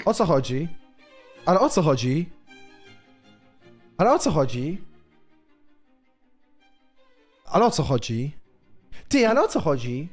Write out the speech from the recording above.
Tak. O co chodzi? Ale o co chodzi? Ale o co chodzi? Ale o co chodzi? Ty, ale o co chodzi?